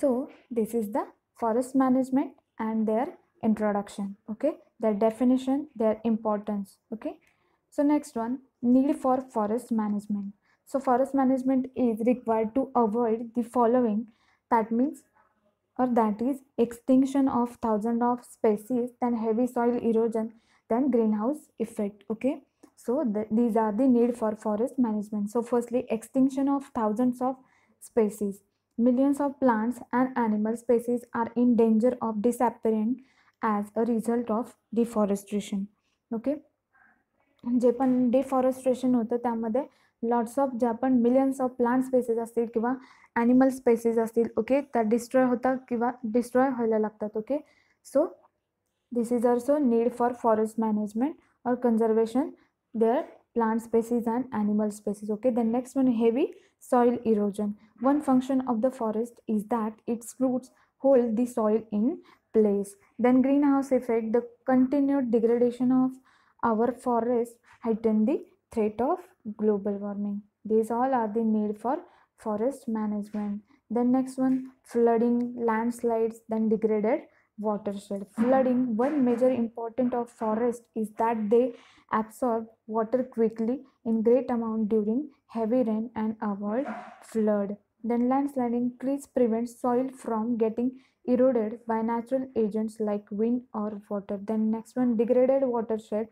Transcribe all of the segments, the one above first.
So this is the forest management and their introduction. Okay, their definition, their importance. Okay. So next one, need for forest management. So forest management is required to avoid the following. That means or that is extinction of thousands of species, then heavy soil erosion, then greenhouse effect. Okay. So the, these are the need for forest management. So firstly, extinction of thousands of species. Millions of plants and animal species are in danger of disappearing as a result of deforestation. Okay जे पण deforestation होतं त्यामध्ये lots of ज्या पण millions of plant species असतील किंवा animal species असतील okay त्या destroy होतात किंवा डिस्ट्रॉय व्हायला लागतात okay so this is also need for forest management और conservation there plant species and animal species okay? The next one heavy soil erosion. One function of the forest is that its roots hold the soil in place. Then greenhouse effect the continued degradation of our forest heighten the threat of global warming. These all are the need for forest management. Then next one flooding landslides then degraded watershed flooding one major important of forest is that they absorb water quickly in great amount during heavy rain and avoid flood. Then landsliding trees prevent soil from getting eroded by natural agents like wind or water. Then next one degraded watershed.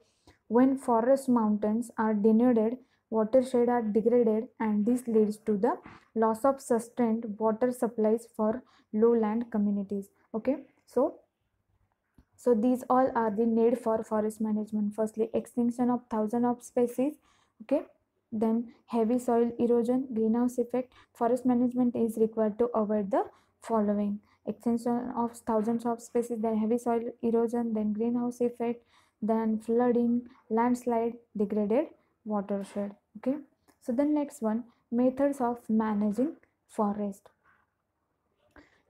When forest mountains are denuded watershed are degraded and this leads to the loss of sustained water supplies for lowland communities. Okay so so these all are the need for forest management. Firstly extinction of thousand of species okay? Then heavy soil erosion greenhouse effect. Forest management is required to avoid the following. Extinction of thousands of species then heavy soil erosion then greenhouse effect then flooding landslide degraded watershed okay? So the next one methods of managing forest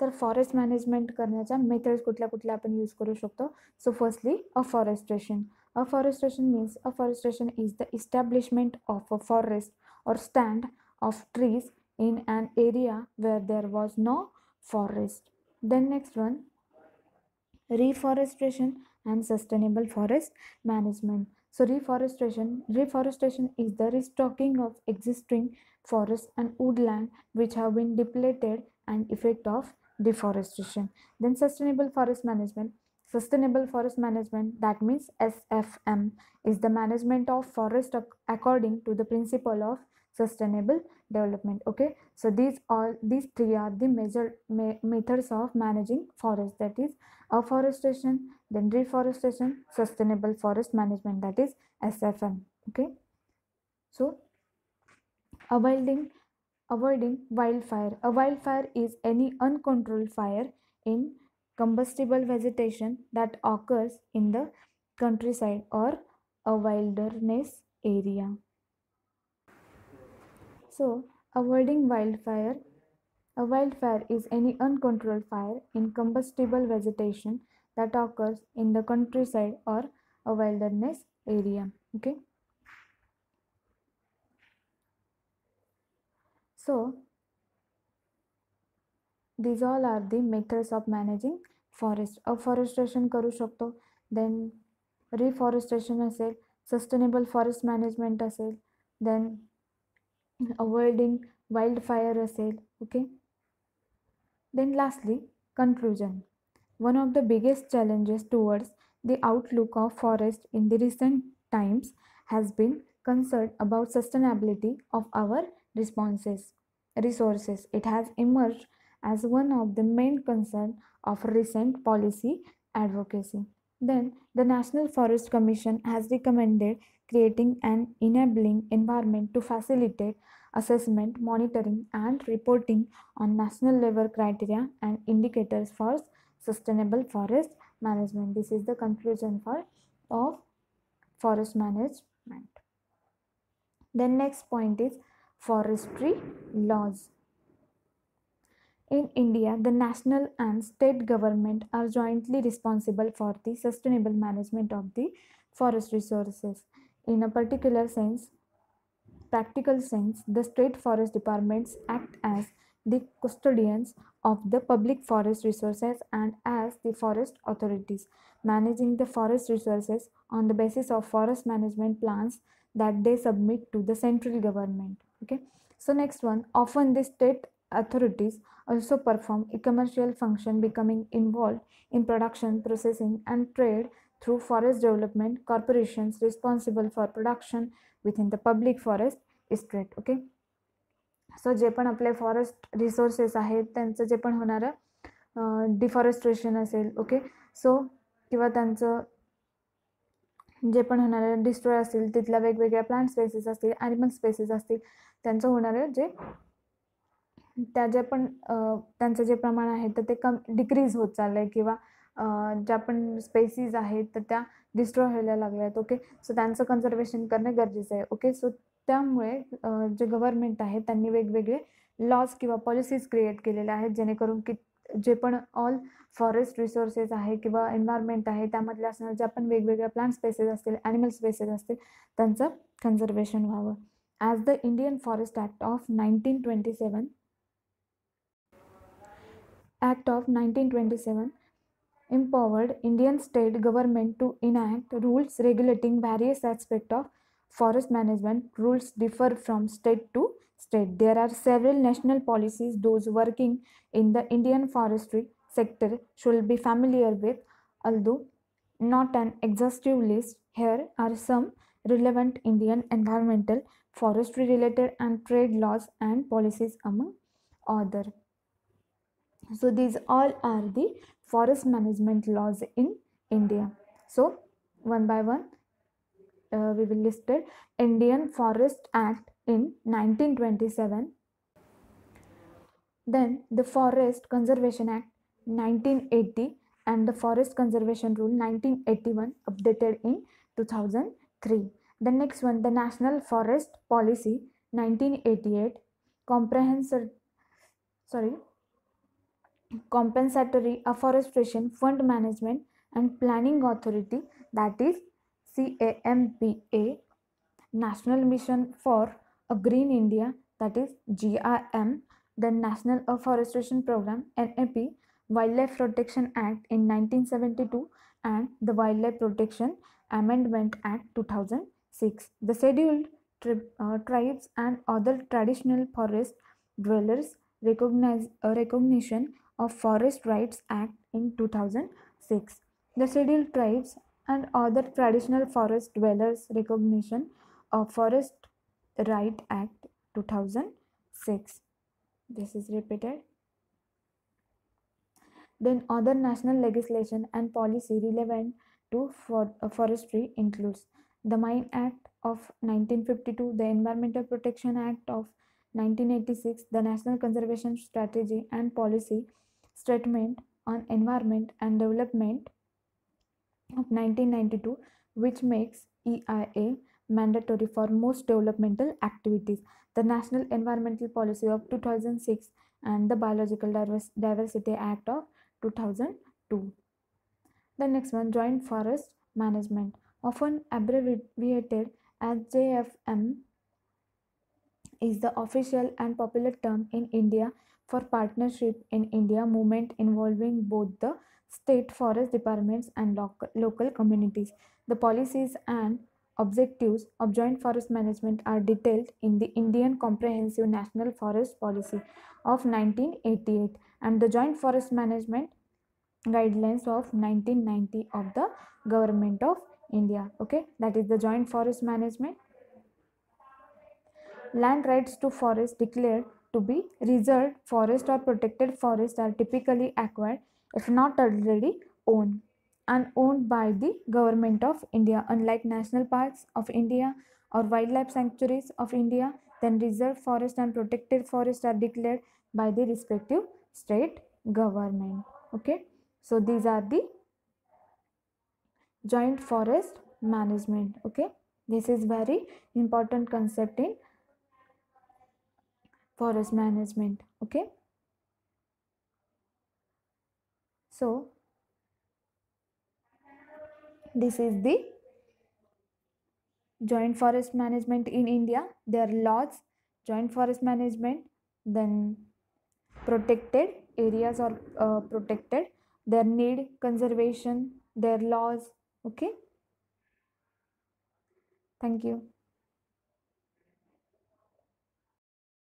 तर forest management करण्याच्या methods कुठल्या कुठल्या आपण use करू शकतो so firstly afforestation afforestation means afforestation is the establishment of a forest or stand of trees in an area where there was no forest. Then next one, reforestation and sustainable forest management. So reforestation, reforestation is the restocking of existing forests and woodland which have been depleted and effect of deforestation. Then sustainable forest management. Sustainable forest management that means SFM is the management of forest according to the principle of sustainable development okay so these all these three are the major me- methods of managing forest that is afforestation then reforestation sustainable forest management that is sfm okay so avoiding avoiding wildfire a wildfire is any uncontrolled fire in combustible vegetation that occurs in the countryside or a wilderness area so, avoiding wildfire. A wildfire is any uncontrolled fire in combustible vegetation that occurs in the countryside or a wilderness area. Okay. So, these all are the methods of managing forest. Afforestation करू शकतो then reforestation असेल sustainable forest management असेल then avoiding wildfire असेल okay then lastly conclusion one of the biggest challenges towards the outlook of forest in the recent times has been concern about sustainability of our responses resources it has emerged as one of the main concern of recent policy advocacy then the national forest commission has recommended creating an enabling environment to facilitate assessment, monitoring, and reporting on national level criteria and indicators for sustainable forest management. This is the conclusion for of forest management. Then next point is forestry laws. In India, the national and state government are jointly responsible for the sustainable management of the forest resources. In a particular sense, practical sense, the state forest departments act as the custodians of the public forest resources and as the forest authorities, managing the forest resources on the basis of forest management plans that they submit to the central government Okay, so next one, often the state authorities also perform a commercial function, becoming involved in production, processing, and trade through forest development corporations responsible for production within the public forest estate. Okay. सो जे पण आपले forest resources आहेत त्यांचं जे पण होणारं deforestation असेल okay so किंवा त्यांचं जे पण होणारं डिस्ट्रॉय असतील तिथल्या वेगवेगळ्या प्लांट स्पेसेस असतील ॲनिमल स्पेसेस असतील त्यांचं होणारे जे त्या जे पण त्यांचं जे प्रमाण आहे तर ते कम डिक्रीज होत चाललं आहे किंवा ज्या पण स्पेसीज आहेत तर त्या डिस्ट्रॉय व्हायला लागल्या आहेत ओके सो त्यांचं कन्झर्वेशन करणं गरजेचं आहे ओके सो त्यामुळे जे गव्हर्मेंट आहे त्यांनी वेगवेगळे लॉज किंवा पॉलिसीज क्रिएट केलेल्या आहेत जेणेकरून की जे पण ऑल फॉरेस्ट रिसोर्सेस आहे किंवा एन्व्हायरमेंट आहे त्यामधले असणाऱ्या ज्या पण वेगवेगळ्या प्लांट स्पेसेस असतील ॲनिमल स्पेसेस असतील त्यांचं कन्झर्वेशन व्हावं. As the Indian forest act of nineteen twenty seven act of nineteen twenty seven empowered Indian state government to enact rules regulating various aspects of forest management. Rules differ from state to state. There are several national policies. Those working in the Indian forestry sector should be familiar with, although not an exhaustive list. Here are some relevant Indian environmental, forestry related, and trade laws and policies among other. So these all are the forest management laws in India. So one by one uh, we will list it. Indian Forest Act in 1927. Then the Forest Conservation Act 1980 and the Forest Conservation Rule 1981 updated in 2003. The next one the National Forest Policy 1988 comprehensive sorry compensatory afforestation fund management and planning authority that is CAMPA national mission for a green india that is GRM the national afforestation program NAP wildlife protection act in 1972 and the wildlife protection amendment act 2006 the scheduled tri- uh, tribes and other traditional forest dwellers recognize uh, recognition of Forest Rights Act in 2006. The Scheduled Tribes and Other Traditional Forest Dwellers Recognition of Forest Right Act 2006. This is repeated. Then other national legislation and policy relevant to for, uh, forestry includes the Mine Act of 1952, the Environmental Protection Act of 1986, the National Conservation Strategy and Policy Statement on Environment and Development of 1992, which makes EIA mandatory for most developmental activities, the National Environmental Policy of 2006, and the Biological Divers- Diversity Act of 2002. The next one, Joint Forest Management, often abbreviated as JFM, is the official and popular term in India for partnership in India movement involving both the state forest departments and local, local communities. The policies and objectives of joint forest management are detailed in the Indian Comprehensive National Forest Policy of 1988 and the Joint Forest Management Guidelines of 1990 of the Government of India. Okay, that is the Joint Forest Management. Land rights to forest declared to be reserved forest or protected forest are typically acquired if not already owned and owned by the government of India. Unlike national parks of India or wildlife sanctuaries of India then reserved forest and protected forest are declared by the respective state government. Okay? So these are the joint forest management. Okay? This is very important concept in forest management okay? So this is the joint forest management in india. There are laws joint forest management then protected areas are uh, protected. Their need conservation their laws okay? Thank you